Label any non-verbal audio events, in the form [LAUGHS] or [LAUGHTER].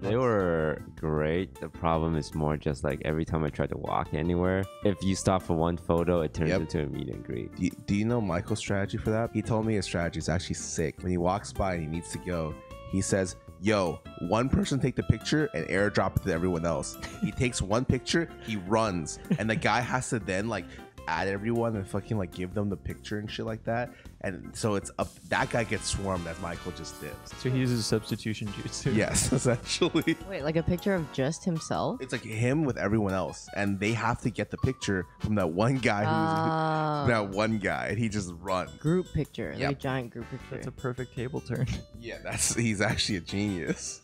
They were great. The problem is more just like every time I try to walk anywhere, if you stop for one photo, it turns Yep. into a meet and greet. Do you, do you know Michael's strategy for that? He told me his strategy is actually sick. When he walks by and he needs to go, he says, Yo, one person take the picture and airdrop it to everyone else. He [LAUGHS] takes one picture, he runs, and the guy has to then like add everyone and fucking like give them the picture and shit like that. And so it's up that guy gets swarmed as Michael just did. So he uses substitution jutsu. Yes, [LAUGHS] essentially. Wait, like a picture of just himself? It's like him with everyone else, and they have to get the picture from that one guy who's Oh. [LAUGHS] that one guy, and he just runs. Group picture, like a giant group picture. That's a perfect table turn. Yeah, that's he's actually a genius.